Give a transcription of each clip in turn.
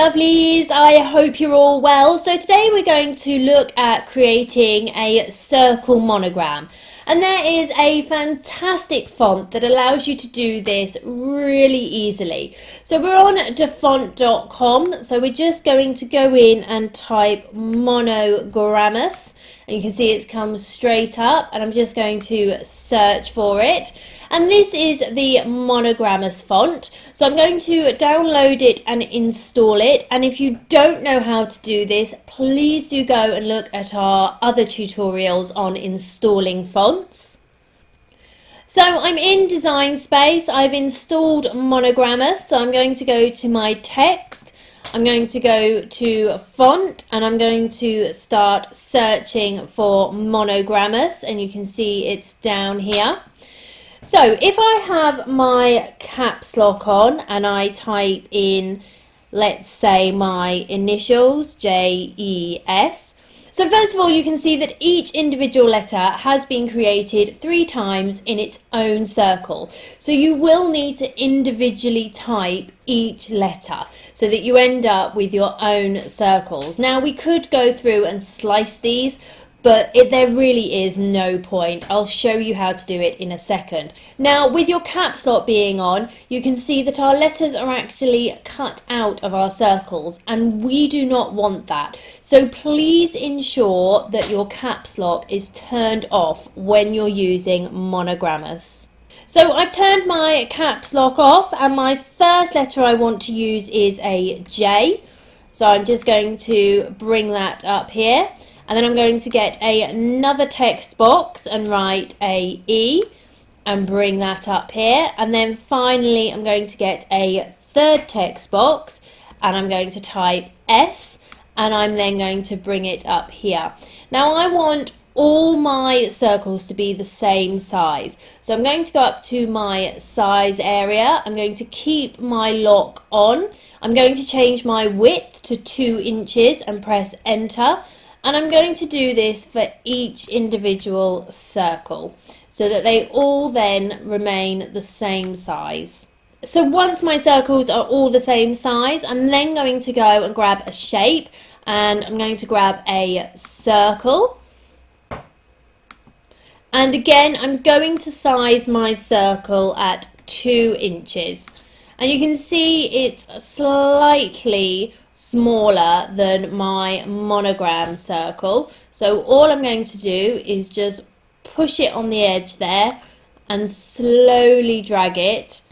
lovelies, I hope you're all well. So today we're going to look at creating a circle monogram. And there is a fantastic font that allows you to do this really easily. So we're on dafont.com, so we're just going to go in and type Monogramos you can see it's come straight up and I'm just going to search for it. And this is the Monogramos font. So I'm going to download it and install it. And if you don't know how to do this please do go and look at our other tutorials on installing fonts. So I'm in design space. I've installed Monogramos so I'm going to go to my text I'm going to go to font and I'm going to start searching for Monogramos and you can see it's down here. So if I have my caps lock on and I type in let's say my initials J E S so first of all, you can see that each individual letter has been created three times in its own circle. So you will need to individually type each letter so that you end up with your own circles. Now we could go through and slice these, but it, there really is no point. I'll show you how to do it in a second. Now with your caps lock being on you can see that our letters are actually cut out of our circles and we do not want that. So please ensure that your caps lock is turned off when you're using Monogramos. So I've turned my caps lock off and my first letter I want to use is a J. So I'm just going to bring that up here and then I'm going to get a, another text box and write a E and bring that up here and then finally I'm going to get a third text box and I'm going to type S and I'm then going to bring it up here. Now I want all my circles to be the same size. So I'm going to go up to my size area. I'm going to keep my lock on. I'm going to change my width to 2 inches and press enter and I'm going to do this for each individual circle so that they all then remain the same size. So once my circles are all the same size, I'm then going to go and grab a shape and I'm going to grab a circle. And again, I'm going to size my circle at two inches. And you can see it's slightly smaller than my monogram circle. So all I'm going to do is just push it on the edge there and slowly drag it.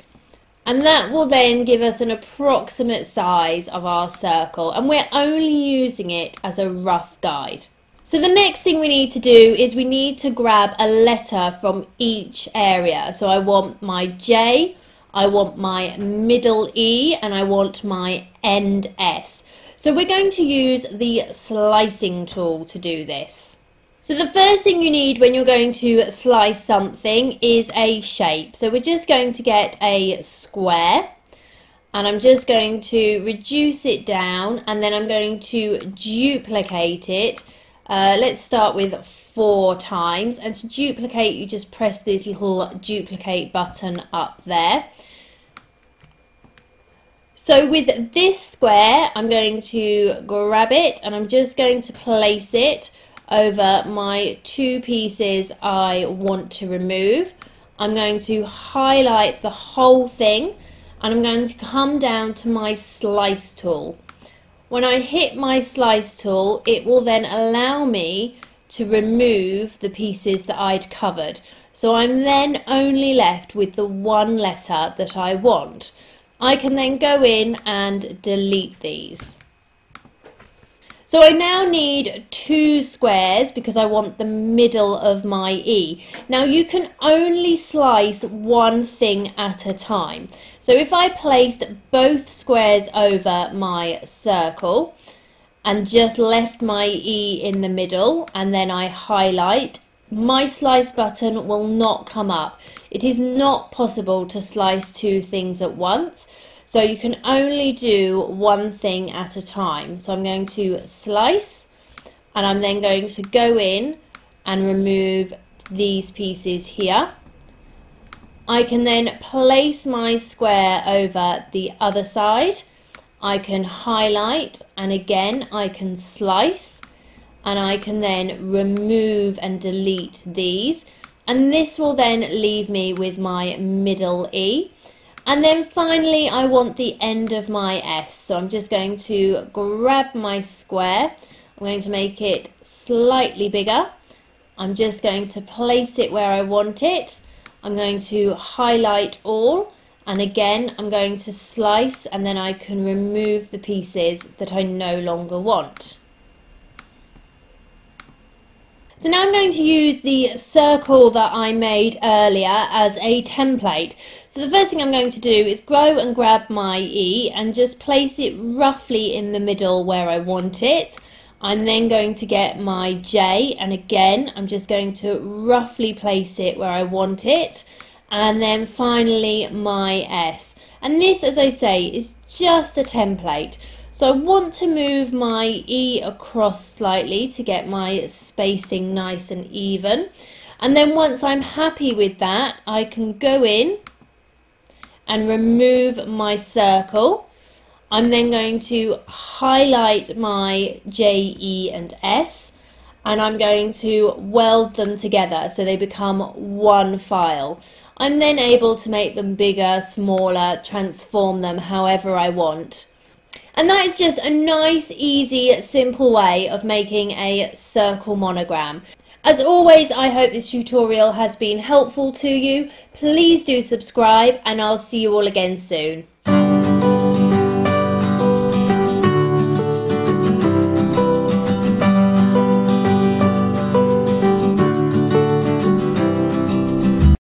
And that will then give us an approximate size of our circle. And we're only using it as a rough guide. So the next thing we need to do is we need to grab a letter from each area. So I want my J, I want my middle E, and I want my end S. So we're going to use the slicing tool to do this. So the first thing you need when you're going to slice something is a shape. So we're just going to get a square and I'm just going to reduce it down and then I'm going to duplicate it. Uh, let's start with four times and to duplicate you just press this little duplicate button up there. So with this square, I'm going to grab it and I'm just going to place it over my two pieces I want to remove. I'm going to highlight the whole thing and I'm going to come down to my slice tool. When I hit my slice tool, it will then allow me to remove the pieces that I'd covered. So I'm then only left with the one letter that I want. I can then go in and delete these. So I now need two squares because I want the middle of my E. Now you can only slice one thing at a time. So if I placed both squares over my circle and just left my E in the middle and then I highlight my slice button will not come up. It is not possible to slice two things at once. So you can only do one thing at a time. So I'm going to slice and I'm then going to go in and remove these pieces here. I can then place my square over the other side I can highlight and again I can slice and I can then remove and delete these and this will then leave me with my middle E and then finally I want the end of my S. So I'm just going to grab my square. I'm going to make it slightly bigger. I'm just going to place it where I want it. I'm going to highlight all. And again I'm going to slice and then I can remove the pieces that I no longer want. So now I'm going to use the circle that I made earlier as a template. So the first thing I'm going to do is go and grab my E and just place it roughly in the middle where I want it. I'm then going to get my J and again I'm just going to roughly place it where I want it and then finally my S and this as I say is just a template so I want to move my E across slightly to get my spacing nice and even and then once I'm happy with that I can go in and remove my circle I'm then going to highlight my J, E and S and I'm going to weld them together so they become one file. I'm then able to make them bigger, smaller, transform them however I want. And that is just a nice, easy, simple way of making a circle monogram. As always, I hope this tutorial has been helpful to you. Please do subscribe and I'll see you all again soon.